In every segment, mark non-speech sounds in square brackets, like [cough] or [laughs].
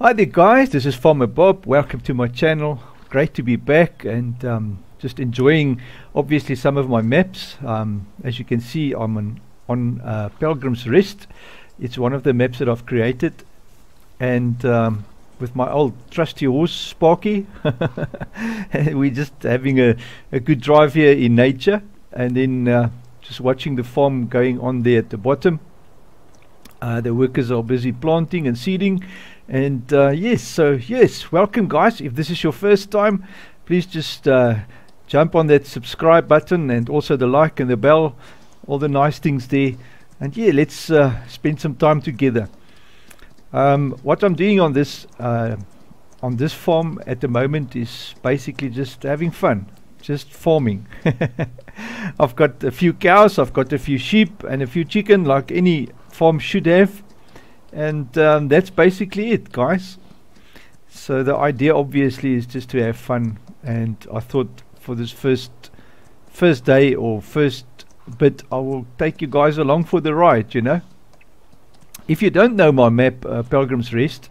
Hi there guys, this is Farmer Bob. Welcome to my channel. Great to be back and um, just enjoying obviously some of my maps. Um, as you can see I'm on, on uh, Pilgrim's Rest. It's one of the maps that I've created and um, with my old trusty horse Sparky. [laughs] we're just having a, a good drive here in nature and then uh, just watching the farm going on there at the bottom. Uh, the workers are busy planting and seeding and uh, yes, so yes, welcome guys. If this is your first time, please just uh, jump on that subscribe button and also the like and the bell, all the nice things there. And yeah, let's uh, spend some time together. Um, what I'm doing on this uh, on this farm at the moment is basically just having fun, just farming. [laughs] I've got a few cows, I've got a few sheep, and a few chicken, like any farm should have and um, that's basically it guys. So the idea obviously is just to have fun. And I thought for this first first day or first bit I will take you guys along for the ride you know? If you don't know my map uh, Pilgrim's Rest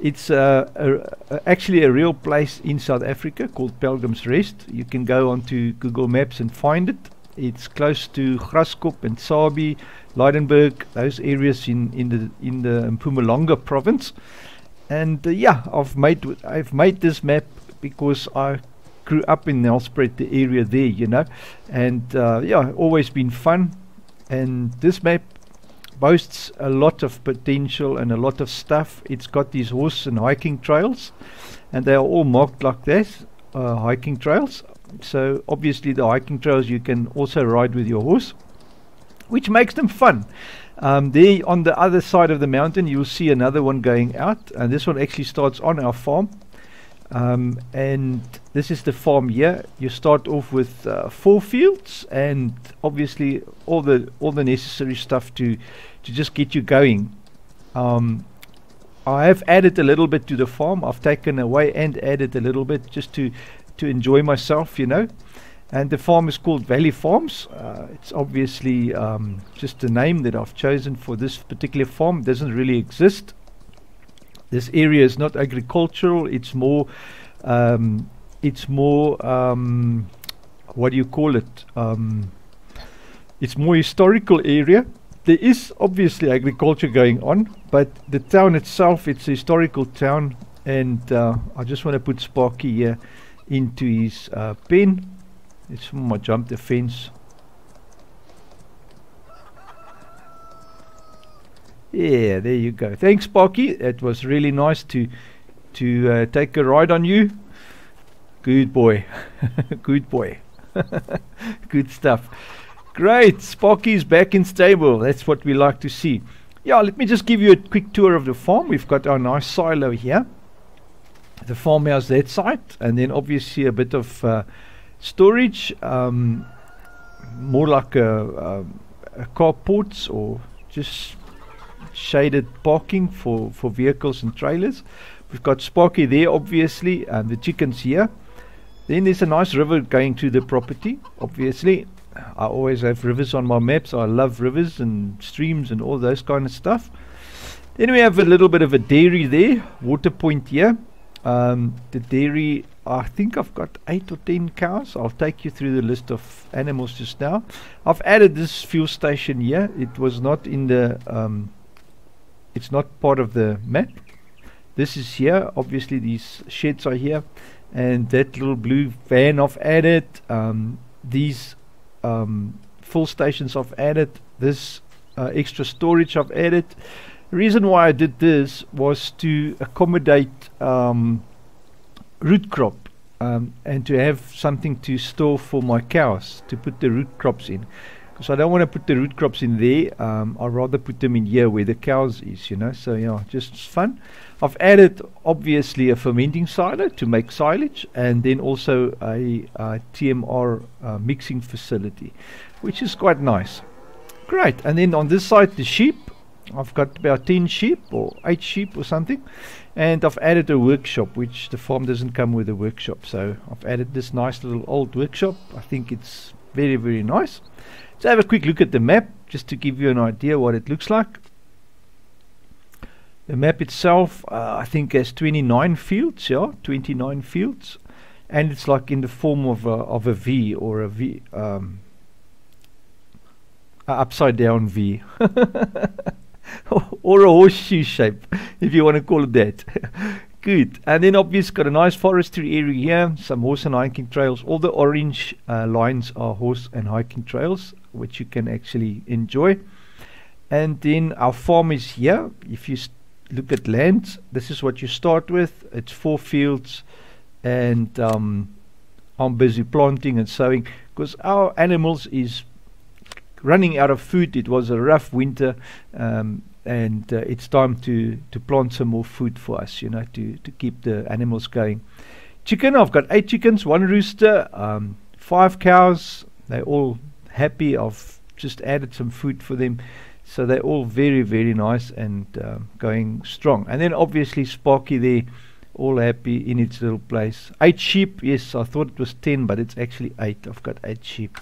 it's uh, a, a actually a real place in South Africa called Pilgrim's Rest. You can go onto Google Maps and find it it's close to Graskop and Sabie Lydenburg, those areas in in the in the Mpumalanga province. And uh, yeah, I've made I've made this map because I grew up in Nelspruit, the area there, you know, and uh, yeah, always been fun. And this map boasts a lot of potential and a lot of stuff. It's got these horse and hiking trails, and they are all marked like this, uh, hiking trails. So obviously the hiking trails you can also ride with your horse which makes them fun. Um, there on the other side of the mountain, you'll see another one going out, and this one actually starts on our farm. Um, and this is the farm here. You start off with uh, four fields, and obviously all the all the necessary stuff to to just get you going. Um, I have added a little bit to the farm. I've taken away and added a little bit just to to enjoy myself, you know. And the farm is called Valley Farms. Uh, it's obviously um, just a name that I've chosen for this particular farm. It doesn't really exist. This area is not agricultural. It's more, um, it's more, um, what do you call it? Um, it's more historical area. There is obviously agriculture going on, but the town itself, it's a historical town. And uh, I just want to put Sparky here into his uh, pen Let's jump the fence. Yeah, there you go. Thanks, Sparky. It was really nice to to uh, take a ride on you. Good boy. [laughs] Good boy. [laughs] Good stuff. Great. Sparky's back in stable. That's what we like to see. Yeah, let me just give you a quick tour of the farm. We've got our nice silo here. The farmhouse that side. And then obviously a bit of... Uh, storage um, more like a, a, a carports or just shaded parking for, for vehicles and trailers. We've got Sparky there obviously and the chickens here. Then there's a nice river going to the property obviously. I always have rivers on my maps. I love rivers and streams and all those kind of stuff. Then we have a little bit of a dairy there, water point here. Um, the dairy I think I've got 8 or 10 cows. I'll take you through the list of animals just now. I've added this fuel station here. It was not in the, um, it's not part of the map. This is here. Obviously these sheds are here. And that little blue van I've added. Um, these um, full stations I've added. This uh, extra storage I've added. The reason why I did this was to accommodate um, root crop um, and to have something to store for my cows to put the root crops in. Because I don't want to put the root crops in there um, I'd rather put them in here where the cows is you know? So yeah just fun. I've added obviously a fermenting silo to make silage and then also a, a TMR uh, mixing facility which is quite nice. Great. And then on this side the sheep I've got about 10 sheep or 8 sheep or something and I've added a workshop which the farm doesn't come with a workshop. So I've added this nice little old workshop. I think it's very very nice. So have a quick look at the map just to give you an idea what it looks like. The map itself, uh, I think, has 29 fields. Yeah, 29 fields, and it's like in the form of a of a V or a V, um, upside down V, [laughs] [laughs] or a horseshoe shape, if you want to call it that. [laughs] Good. And then obviously got a nice forestry area here, some horse and hiking trails. All the orange uh, lines are horse and hiking trails, which you can actually enjoy. And then our farm is here. If you look at land, this is what you start with. It's four fields, and um, I'm busy planting and sowing because our animals is running out of food. It was a rough winter. Um, and uh, it's time to to plant some more food for us, you know, to to keep the animals going. Chicken, I've got eight chickens, one rooster, um, five cows. They're all happy. I've just added some food for them, so they're all very very nice and uh, going strong. And then obviously Sparky there, all happy in its little place. Eight sheep. Yes, I thought it was ten, but it's actually eight. I've got eight sheep.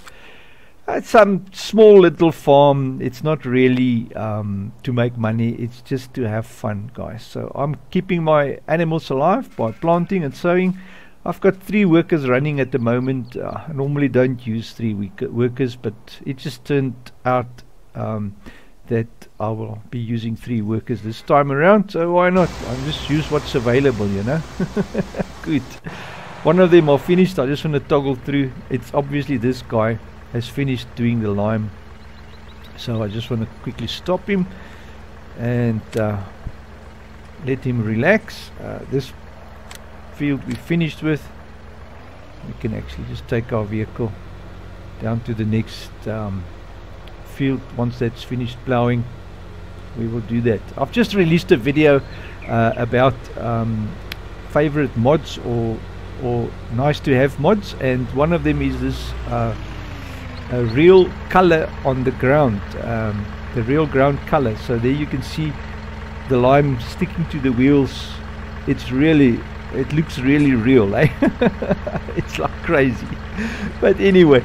It's some small little farm. It's not really um, to make money. It's just to have fun, guys. So I'm keeping my animals alive by planting and sowing. I've got three workers running at the moment. Uh, I normally don't use three workers, but it just turned out um, that I will be using three workers this time around. So why not? I'll just use what's available, you know. [laughs] Good. One of them are finished. I just want to toggle through. It's obviously this guy has finished doing the lime. So I just want to quickly stop him and uh, let him relax. Uh, this field we finished with we can actually just take our vehicle down to the next um, field. Once that's finished plowing we will do that. I've just released a video uh, about um, favorite mods or or nice to have mods. And one of them is this real color on the ground um, the real ground color. So there you can see the lime sticking to the wheels. It's really it looks really real eh? [laughs] it's like crazy. But anyway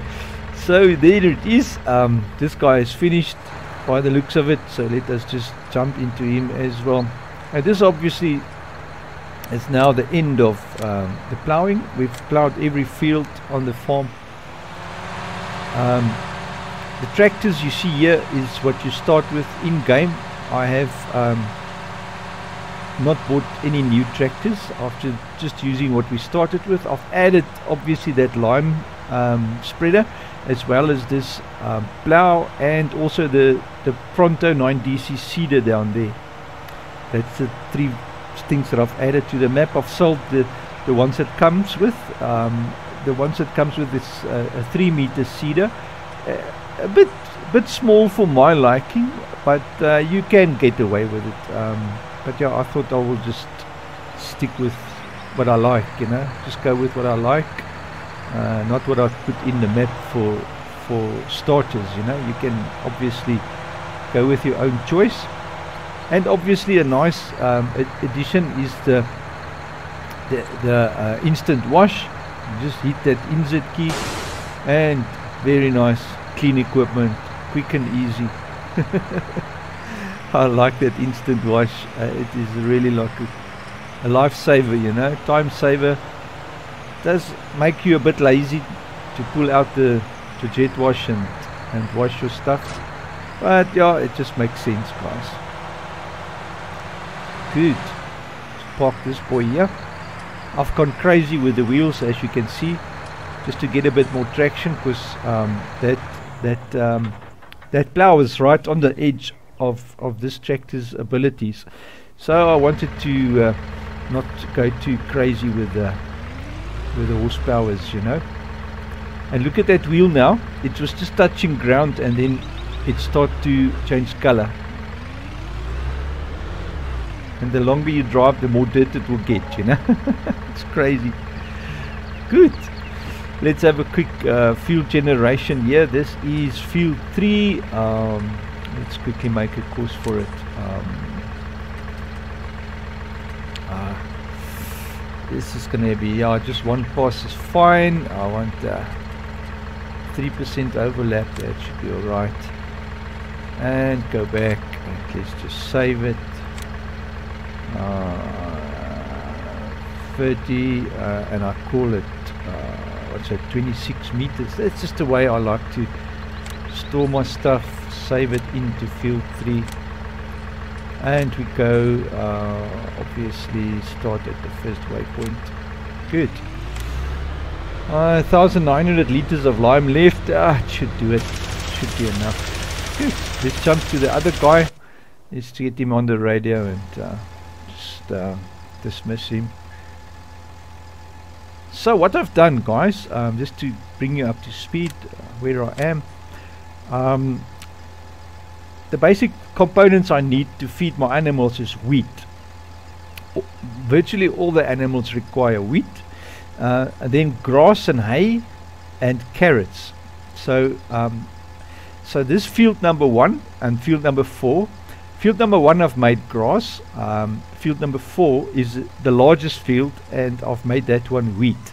so there it is. Um, this guy is finished by the looks of it so let us just jump into him as well. And this obviously is now the end of um, the ploughing we've ploughed every field on the farm um, the tractors you see here is what you start with in game. I have um, not bought any new tractors after just using what we started with. I've added obviously that lime um, spreader as well as this um, plow and also the, the Pronto 9DC seeder down there. That's the three things that I've added to the map. I've sold the, the ones that comes with. Um, the ones that comes with this uh, three meter seeder, uh, a bit bit small for my liking but uh, you can get away with it. Um, but yeah I thought I will just stick with what I like you know just go with what I like uh, not what I put in the map for for starters you know. You can obviously go with your own choice. And obviously a nice um, addition is the the, the uh, instant wash just hit that insert key and very nice clean equipment quick and easy. [laughs] I like that instant wash. Uh, it is really like a, a lifesaver you know. Time saver does make you a bit lazy to pull out the, the jet wash and, and wash your stuff. But yeah it just makes sense guys. Good. Let's park this boy here I've gone crazy with the wheels as you can see just to get a bit more traction because um, that that um, that plow is right on the edge of of this tractor's abilities. So I wanted to uh, not go too crazy with the with the horsepowers you know. And look at that wheel now. It was just touching ground and then it started to change color and the longer you drive the more dirt it will get you know? [laughs] It's crazy. Good. Let's have a quick uh, field generation here. This is fuel 3 um, let's quickly make a course for it. Um, uh, this is gonna be yeah just one pass is fine. I want 3% uh, overlap. That should be alright and go back and let's just save it 30 uh, and I call it uh, what's it 26 meters. That's just the way I like to store my stuff save it into field 3 and we go uh, obviously start at the first waypoint. Good. Uh, 1900 liters of lime left. Ah, it should do it. Should be enough. Good. Let's jump to the other guy. Let's get him on the radio and uh, just uh, dismiss him. So what I've done guys um, just to bring you up to speed uh, where I am um, the basic components I need to feed my animals is wheat. O virtually all the animals require wheat uh, and then grass and hay and carrots. So um, so this field number one and field number four field number one I've made grass um, field number four is the largest field and I've made that one wheat.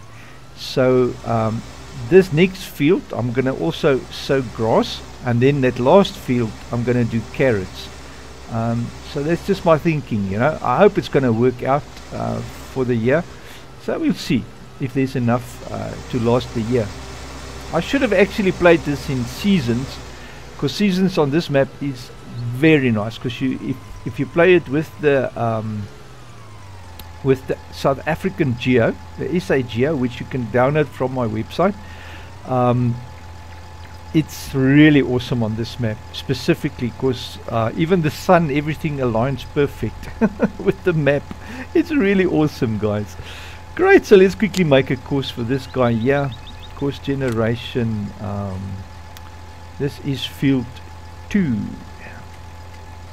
So um, this next field I'm gonna also sow grass and then that last field I'm gonna do carrots. Um, so that's just my thinking you know. I hope it's gonna work out uh, for the year. So we'll see if there's enough uh, to last the year. I should have actually played this in seasons because seasons on this map is very nice because you if, if you play it with the um, with the South African Geo, the SA Geo, which you can download from my website. Um, it's really awesome on this map, specifically because uh, even the sun, everything aligns perfect [laughs] with the map. It's really awesome, guys. Great, so let's quickly make a course for this guy here. Course generation. Um, this is field 2.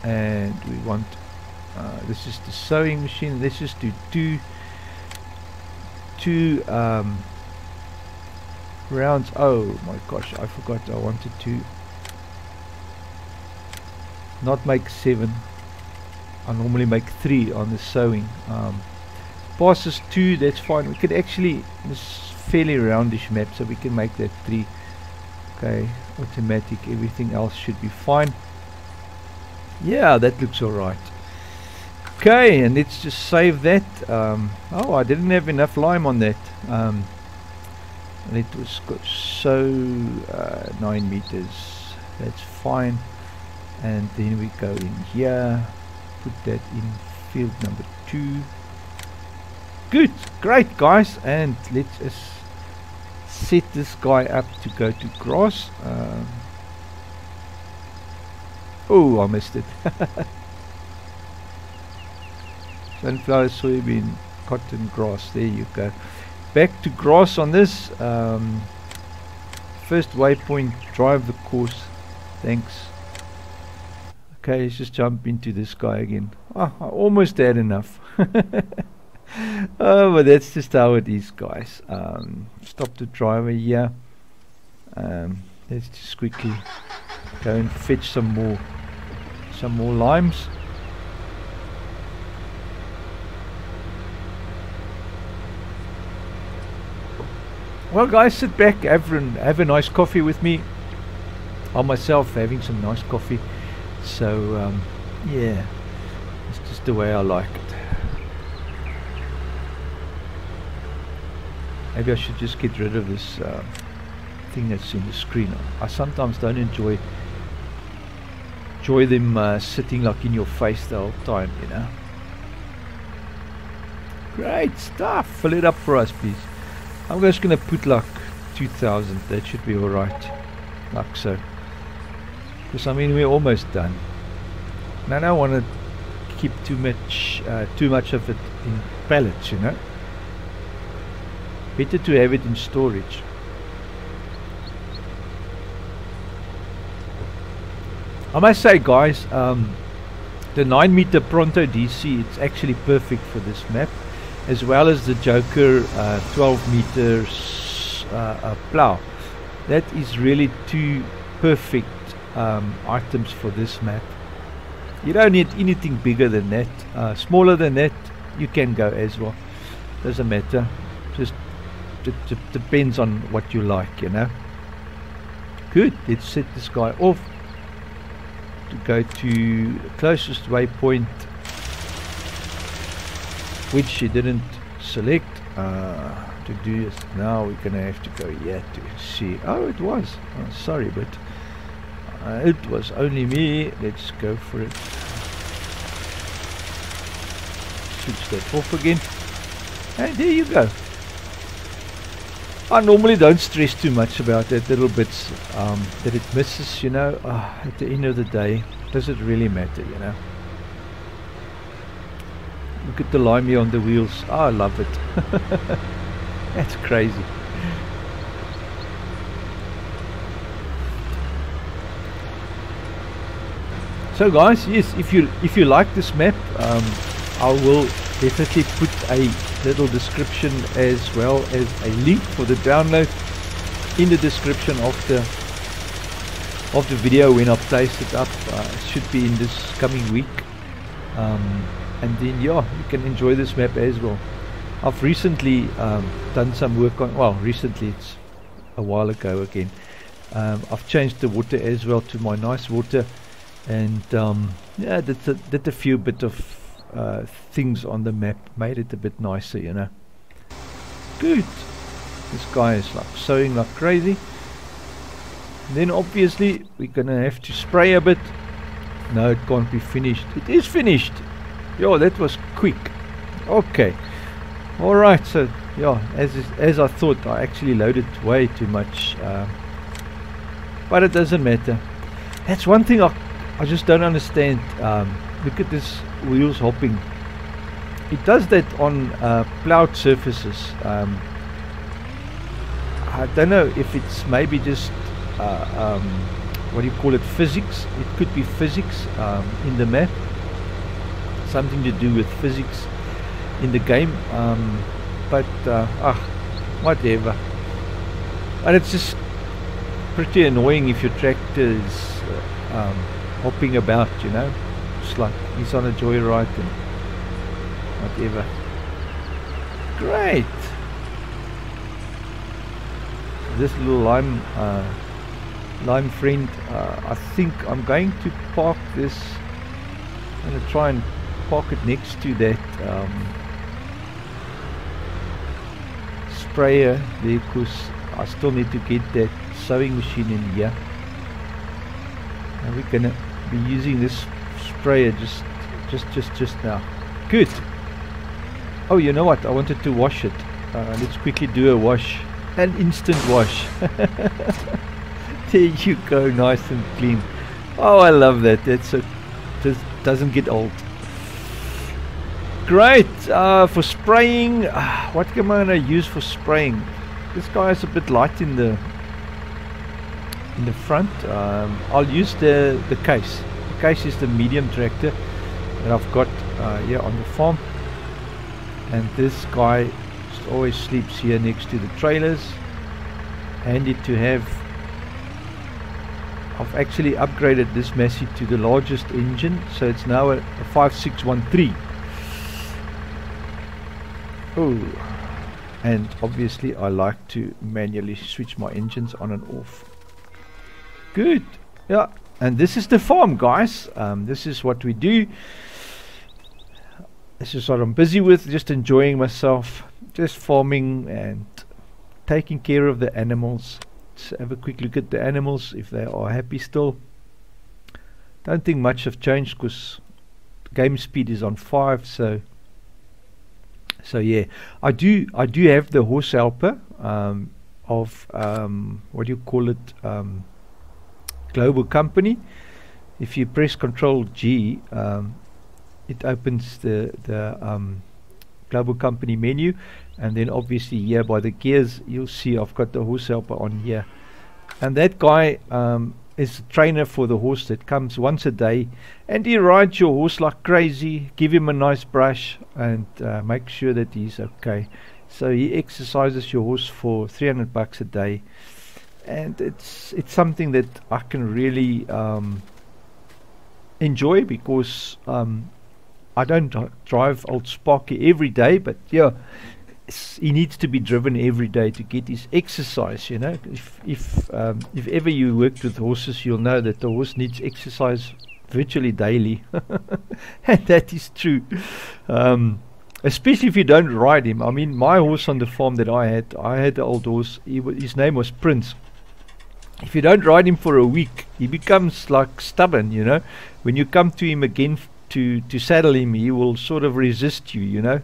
And we want uh, this is the sowing machine. Let's just do two two um, rounds. Oh my gosh I forgot I wanted to not make seven. I normally make three on the sowing um, passes two that's fine. We could actually this fairly roundish map so we can make that three. Okay automatic everything else should be fine yeah that looks alright Okay, and let's just save that. Um, oh, I didn't have enough lime on that. Um, it was so uh, 9 meters. That's fine. And then we go in here. Put that in field number 2. Good, great guys. And let's just set this guy up to go to grass. Um, oh, I missed it. [laughs] sunflower, soybean, cotton, grass. There you go. Back to grass on this. Um, first waypoint, drive the course. Thanks. Okay, let's just jump into this guy again. Oh, I almost had enough. [laughs] oh, but that's just how it is, guys. Um, stop the driver here. Um, let's just quickly go and fetch some more, some more limes. Well, guys, sit back, have, have a nice coffee with me. I'm myself having some nice coffee. So, um, yeah, it's just the way I like it. Maybe I should just get rid of this uh, thing that's in the screen. I sometimes don't enjoy enjoy them uh, sitting like in your face the whole time, you know. Great stuff. Fill it up for us, please. I'm just going to put like 2000 that should be alright like so because I mean we're almost done and I don't want to keep too much uh, too much of it in pallets you know better to have it in storage I must say guys um, the 9 meter Pronto DC it's actually perfect for this map as well as the Joker uh, 12 meters uh, uh, plow. That is really two perfect um, items for this map. You don't need anything bigger than that. Uh, smaller than that, you can go as well. Doesn't matter. Just it, depends on what you like, you know. Good. Let's set this guy off go to closest waypoint which you didn't select. Uh, to do this now we're gonna have to go here to see. Oh it was. Oh, sorry but uh, it was only me. Let's go for it. Switch that off again. And there you go I normally don't stress too much about that little bits um, that it misses you know. Uh, at the end of the day does it really matter you know? Look at the limey on the wheels. Oh, I love it. [laughs] That's crazy. So guys, yes, if you if you like this map, um, I will definitely put a little description as well as a link for the download in the description of the of the video when I place it up. Uh, it should be in this coming week, um, and then yeah, you can enjoy this map as well. I've recently um, done some work on, well recently it's a while ago again. Um, I've changed the water as well to my nice water and um, yeah did did a few bit of uh, things on the map, made it a bit nicer you know. Good. This guy is like sowing like crazy. And then obviously we're gonna have to spray a bit. No it can't be finished. It is finished. Yo that was quick. Okay. Alright, so yeah, as as I thought, I actually loaded way too much. Uh, but it doesn't matter. That's one thing I, I just don't understand. Um, look at this wheels hopping. It does that on uh, plowed surfaces. Um, I don't know if it's maybe just uh, um, what do you call it physics? It could be physics um, in the map. Something to do with physics in the game. Um, but uh, ah, whatever. And it's just pretty annoying if your tractor is uh, um, hopping about you know it's like he's on a joyride and whatever. Great. This little lime uh, lime friend uh, I think I'm going to park this. I'm going to try and park it next to that um, sprayer because I still need to get that sowing machine in here. And we're gonna be using this sprayer just just just just now. Good. Oh you know what? I wanted to wash it. Uh, let's quickly do a wash an instant wash. [laughs] There you go nice and clean. Oh I love that. That's a just doesn't get old. Great, uh, for spraying, uh, what am I to use for spraying? This guy is a bit light in the in the front. Um, I'll use the, the case. Case is the medium tractor that I've got uh, here on the farm. And this guy always sleeps here next to the trailers. Handy to have. I've actually upgraded this Massey to the largest engine, so it's now a, a 5613 Oh, and obviously I like to manually switch my engines on and off. Good. Yeah, and this is the farm, guys. Um, this is what we do. This is what I'm busy with, just enjoying myself, just farming and taking care of the animals. Let's have a quick look at the animals, if they are happy still. Don't think much have changed because game speed is on 5, so so yeah, I do I do have the horse helper um, of um, what do you call it um, global company. If you press Control G, um, it opens the the um, global company menu, and then obviously here by the gears you'll see I've got the horse helper on here, and that guy um, is a trainer for the horse that comes once a day. And he rides your horse like crazy give him a nice brush and uh, make sure that he's okay. So he exercises your horse for 300 bucks a day and it's it's something that I can really um, enjoy because um, I don't drive old Sparky every day but yeah he needs to be driven every day to get his exercise. You know, if if um, if ever you worked with horses, you'll know that the horse needs exercise virtually daily, [laughs] and that is true. Um, especially if you don't ride him. I mean, my horse on the farm that I had, I had the old horse. his name was Prince. If you don't ride him for a week, he becomes like stubborn. You know, when you come to him again to to saddle him, he will sort of resist you. You know,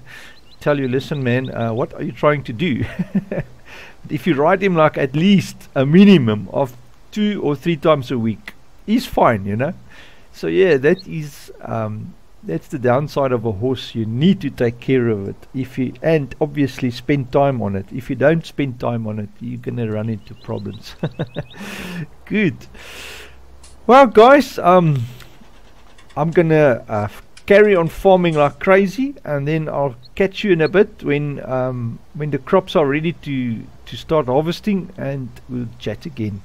tell you, listen, man, uh, what are you trying to do? [laughs] if you ride him like at least a minimum of two or three times a week, he's fine. You know. So yeah, that is um, that's the downside of a horse. You need to take care of it. If you and obviously spend time on it. If you don't spend time on it, you're gonna run into problems. [laughs] Good. Well, guys, um, I'm gonna uh, carry on farming like crazy, and then I'll catch you in a bit when um, when the crops are ready to to start harvesting, and we'll chat again.